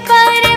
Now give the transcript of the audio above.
पर